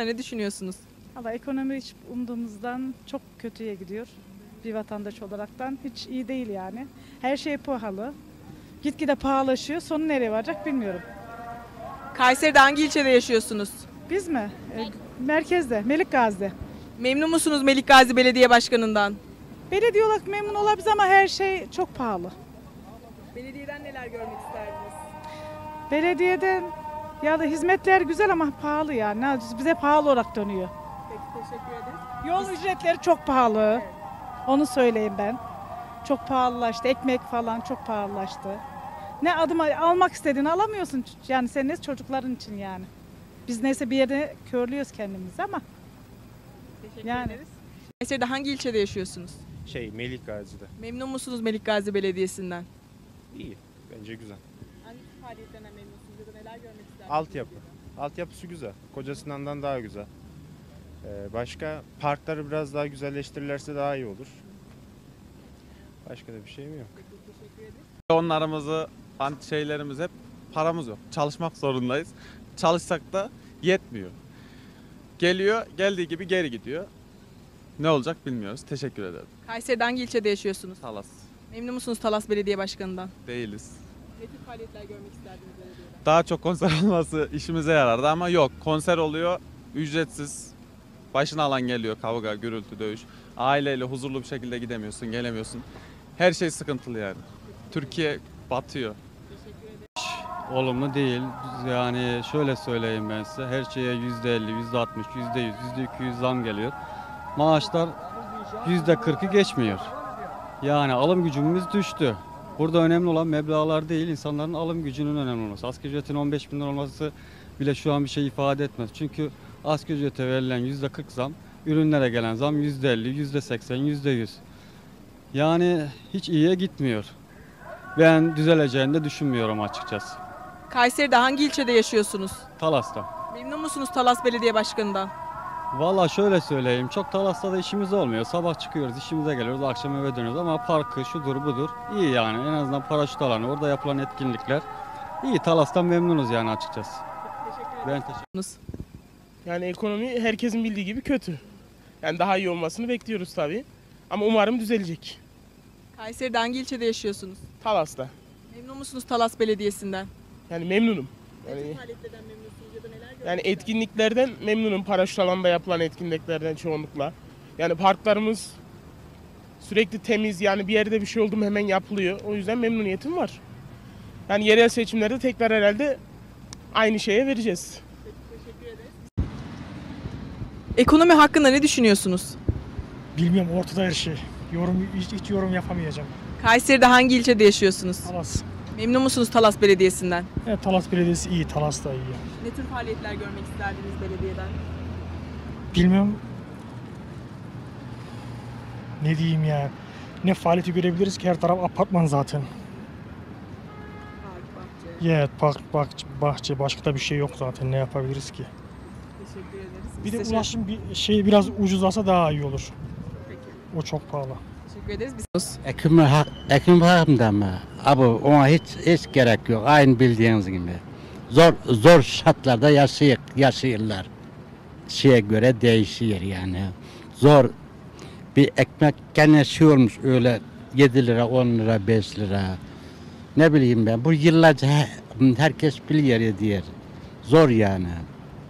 Ne düşünüyorsunuz? Valla ekonomi hiç umduğumuzdan çok kötüye gidiyor. Bir vatandaş olaraktan hiç iyi değil yani. Her şey pahalı. Gitgide pahalaşıyor. Sonu nereye varacak bilmiyorum. Kayseri'de hangi ilçede yaşıyorsunuz? Biz mi? E, merkezde, Melik Gazi'de. Memnun musunuz Melik Gazi Belediye Başkanı'ndan? Belediye olarak memnun olabiliriz ama her şey çok pahalı. Belediyeden neler görmek isterdiniz? Belediyeden ya da hizmetler güzel ama pahalı yani. Ne- Bize pahalı olarak dönüyor. Peki teşekkür ederiz. Yol ücretleri çok pahalı. Onu söyleyeyim ben. Çok pahalılaştı. Ekmek falan çok pahalılaştı. Ne adım almak istediğini alamıyorsun. Yani senin çocukların için yani. Biz neyse bir yere körlüyoruz kendimizi ama Teşekkür Yani. ederiz. Kayseri'de hangi ilçede yaşıyorsunuz? Şey Melik Gazi'de. Memnun musunuz Melik Gazi Belediyesi'nden? İyi. Bence güzel. Hangi faaliyetlerinden memnunsunuz neler görmek isterdiniz? Altyapı. Altyapısı güzel. Koca Sinan'dan daha güzel. Ee, başka parkları biraz daha güzelleştirirlerse daha iyi olur. Başka da bir şeyim yok. Onlarımızı, anti şeylerimiz hep paramız yok. Çalışmak zorundayız. Çalışsak da yetmiyor. Geliyor, geldiği gibi geri gidiyor. Ne olacak bilmiyoruz. Teşekkür ederim. Kayseri'de hangi ilçede yaşıyorsunuz? Talas Memnun musunuz Talas Belediye Başkanı'ndan? değiliz. Ne tür faaliyetler görmek isterdiniz belediyeden? Daha çok konser olması işimize yarardı ama yok. Konser oluyor, ücretsiz. Başına alan geliyor, kavga, gürültü, dövüş. Aileyle huzurlu bir şekilde gidemiyorsun, gelemiyorsun. Her şey sıkıntılı yani. Türkiye batıyor. olumlu değil. Yani şöyle söyleyeyim ben size. Her şeye yüzde elli, yüzde altmış, yüzde yüz, yüzde iki yüz zam geliyor. Maaşlar yüzde kırkı geçmiyor. Yani alım gücümüz düştü. Burada önemli olan meblağlar değil, insanların alım gücünün önemli olması. Asgari ücretin 15 bin lira olması bile şu an bir şey ifade etmez. Çünkü asgari ücrete verilen yüzde 40 zam, ürünlere gelen zam yüzde 50, yüzde 80, yüzde 100. Yani hiç iyiye gitmiyor. Ben düzeleceğini de düşünmüyorum açıkçası. Kayseri'de hangi ilçede yaşıyorsunuz? Talas'ta. Memnun musunuz Talas Belediye Başkanı'ndan? Valla şöyle söyleyeyim. Çok Talas'ta da işimiz olmuyor. Sabah çıkıyoruz, işimize geliyoruz, akşam eve dönüyoruz. Ama parkı, şudur budur. iyi yani. En azından paraşüt alanı, orada yapılan etkinlikler. iyi. Talas'tan memnunuz yani açıkçası. Ben teşekkür Yani ekonomi herkesin bildiği gibi kötü. Yani daha iyi olmasını bekliyoruz tabii. Ama umarım düzelecek. Kayseri'de hangi ilçede yaşıyorsunuz? Talas'ta. Memnun musunuz Talas Belediyesi'nden? Yani memnunum. Yani, faaliyetlerden memnunsunuz ya da neler yani etkinliklerden memnunum. Paraşüt alanda yapılan etkinliklerden çoğunlukla. Yani parklarımız sürekli temiz. Yani bir yerde bir şey oldu mu hemen yapılıyor. O yüzden memnuniyetim var. Yani yerel seçimlerde tekrar herhalde aynı şeye vereceğiz. Ekonomi hakkında ne düşünüyorsunuz? Bilmiyorum ortada her şey. Yorum hiç, hiç yorum yapamayacağım. Kayseri'de hangi ilçede yaşıyorsunuz? Talas. Memnun musunuz Talas Belediyesi'nden? Evet Talas Belediyesi iyi, Talas da iyi. Ne tür faaliyetler görmek isterdiniz belediyeden? Bilmiyorum ne diyeyim ya. Ne faaliyeti görebiliriz ki her taraf apartman zaten. Park, bahçe. Evet park, bahçe, bahçe başka da bir şey yok zaten ne yapabiliriz ki. Teşekkür ederiz. Bir de Biz ulaşım bir şey biraz ucuzlasa daha iyi olur. Peki. O çok pahalı. Teşekkür ederiz. Biz Ekim, hak, ekim hakkında mı? Abi ona hiç hiç gerek yok. Aynı bildiğiniz gibi. Zor zor şartlarda yaşayık, yaşıyorlar. Şeye göre değişiyor yani. Zor bir ekmek gene olmuş öyle 7 lira, 10 lira, 5 lira. Ne bileyim ben. Bu yıllarca he- herkes biliyor ya diyor. Zor yani.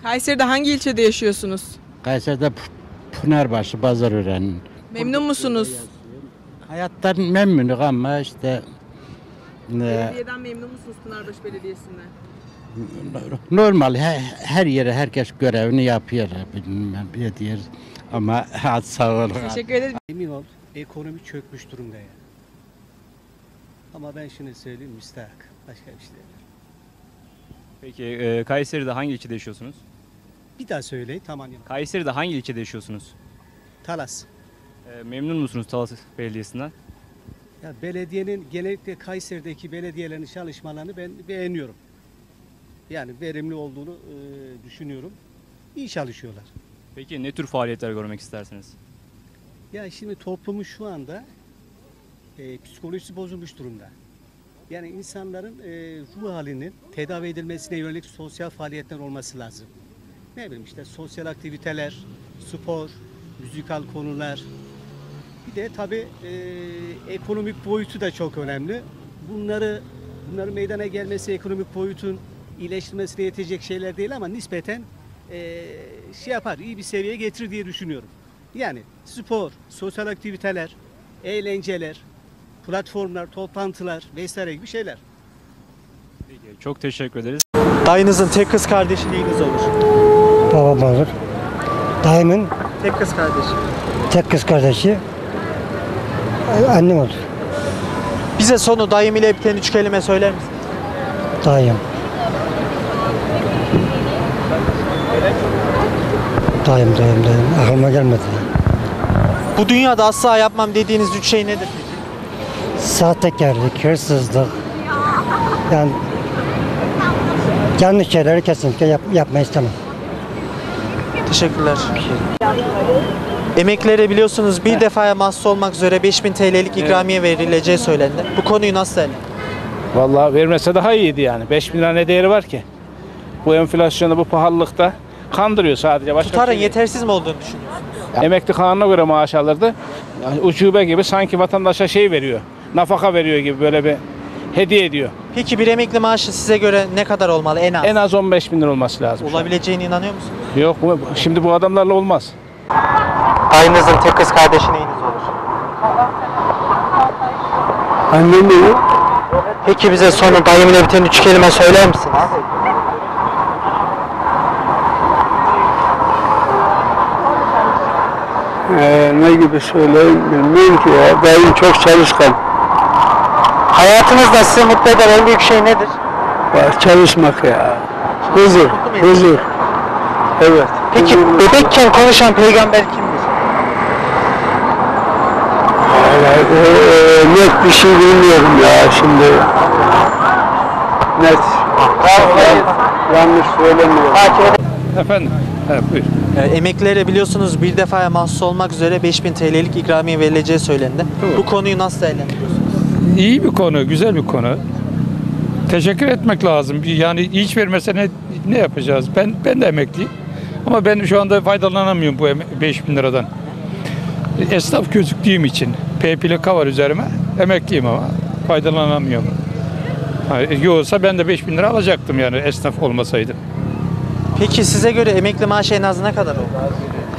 Kayseri'de hangi ilçede yaşıyorsunuz? Kayseri'de Pınarbaşı, Pazarören. Memnun musunuz? Hayattan memnunum ama işte Belediyeden memnun musunuz Pınarbaşı Belediyesi'nden? Normal he- her yere herkes görevini yapıyor bilmem ne diyor ama hadi sağ ol. Teşekkür ederiz. Emin ol ekonomi çökmüş durumda ya. Ama ben şimdi söyleyeyim müstahak. Başka bir şey. Peki e, Kayseri'de hangi ilçede yaşıyorsunuz? Bir daha söyleyin tamam ya. Kayseri'de hangi ilçede yaşıyorsunuz? Talas. E, memnun musunuz Talas Belediyesi'nden? Ya belediyenin genellikle Kayseri'deki belediyelerin çalışmalarını ben beğeniyorum. Yani verimli olduğunu e, düşünüyorum. İyi çalışıyorlar. Peki ne tür faaliyetler görmek istersiniz? Ya şimdi toplumun şu anda e, psikolojisi bozulmuş durumda. Yani insanların e, ruh halinin tedavi edilmesine yönelik sosyal faaliyetler olması lazım. ne bileyim işte sosyal aktiviteler, spor, müzikal konular. De tabii e, ekonomik boyutu da çok önemli. Bunları bunların meydana gelmesi ekonomik boyutun iyileştirmesine yetecek şeyler değil ama nispeten e, şey yapar, iyi bir seviyeye getirir diye düşünüyorum. Yani spor, sosyal aktiviteler, eğlenceler, platformlar, toplantılar vesaire gibi şeyler. Peki, çok teşekkür ederiz. Dayınızın tek kız kardeşi neyiniz olur? Babam olur. Dayımın Tek kız kardeşi. tek kız kardeşi annem olur. Bize sonu dayım ile biten üç kelime söyler misiniz? Dayım. Dayım, dayım, dayım. Aklıma gelmedi. Bu dünyada asla yapmam dediğiniz üç şey nedir? Sahtekarlık, hırsızlık. Yani yanlış şeyleri kesinlikle yap, yapmayı istemem. Teşekkürler. Emeklilere biliyorsunuz bir defaya mahsus olmak üzere 5000 TL'lik ikramiye verileceği söylendi. Bu konuyu nasıl değerlendiriyorsunuz? Vallahi vermese daha iyiydi yani. 5 bin lira ne değeri var ki? Bu enflasyonda, bu pahalılıkta kandırıyor sadece. Başka Tutarın bir şey değil. yetersiz mi olduğunu düşünüyorsunuz? Emekli kanuna göre maaş alırdı. Yani ucube gibi sanki vatandaşa şey veriyor. Nafaka veriyor gibi böyle bir hediye ediyor. Peki bir emekli maaşı size göre ne kadar olmalı en az? En az 15 bin lira olması lazım. şu an. Olabileceğine inanıyor musunuz? Yok bu- şimdi bu adamlarla olmaz. Dayınızın tek kız kardeşi neyiniz olur? Annem de Peki bize sonu dayım ile biten üç kelime söyler misiniz? ne gibi söyleyeyim bilmiyorum ki ya. Dayım çok çalışkan. Hayatınızda sizi mutlu eden en büyük şey nedir? Var çalışmak ya. Huzur, huzur. Evet. Peki bebekken konuşan peygamber kimdir? Vallahi, e, net bir şey bilmiyorum ya şimdi. Net. Ben yanlış söylemiyorum. Efendim? Evet, buyur. Ee, Emeklilere biliyorsunuz bir defaya mahsus olmak üzere 5000 TL'lik ikramiye verileceği söylendi. Bu konuyu nasıl değerlendiriyorsunuz? İyi bir konu, güzel bir konu. Teşekkür etmek lazım. Yani hiç vermese ne, ne yapacağız? Ben ben de emekliyim. Ama ben şu anda faydalanamıyorum bu 5000 liradan. Esnaf gözüktüğüm için PPLK var üzerime. Emekliyim ama faydalanamıyorum. Ha, yoksa ben de 5000 lira alacaktım yani esnaf olmasaydım. Peki size göre emekli maaşı en az ne kadar olur?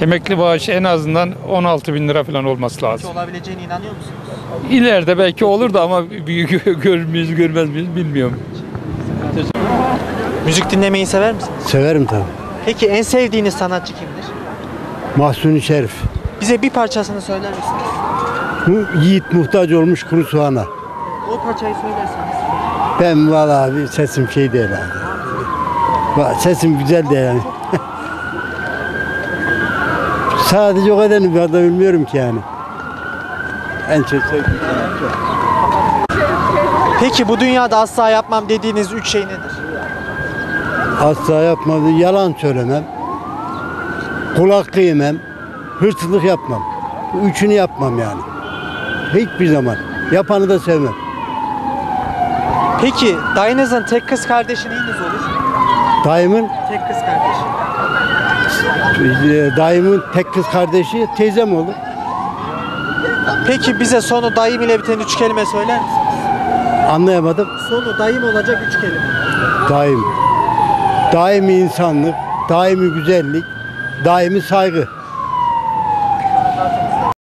Emekli maaşı en azından 16 bin lira falan olması Peki lazım. olabileceğine inanıyor musunuz? İleride belki olur da ama görür müyüz görmez miyiz bilmiyorum. Müzik dinlemeyi sever misiniz? Severim tabii. Peki en sevdiğiniz sanatçı kimdir? Mahsuni Şerif. Bize bir parçasını söyler misiniz? Mu- Yiğit muhtaç olmuş kuru soğana. O parçayı söylerseniz. Ben valla abi sesim şey değil abi. Sesim güzel de yani. Sadece o kadarını ben de bilmiyorum ki yani. En çok sevdiğim sanatçı. Peki bu dünyada asla yapmam dediğiniz üç şey nedir? Asla yapmadım, yalan söylemem. Kulak kıymam, hırsızlık yapmam. Bu üçünü yapmam yani. Hiçbir zaman. Yapanı da sevmem. Peki dayınızın tek kız kardeşi neyiniz olur? Dayımın, Tek kız kardeşi. e, dayımın tek kız kardeşi teyzem olur. Peki bize sonu dayım ile biten üç kelime söyler misiniz? Anlayamadım. Sonu dayım olacak üç kelime. Daim. Daimi insanlık, daimi güzellik, daimi saygı.